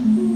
Mm-hmm.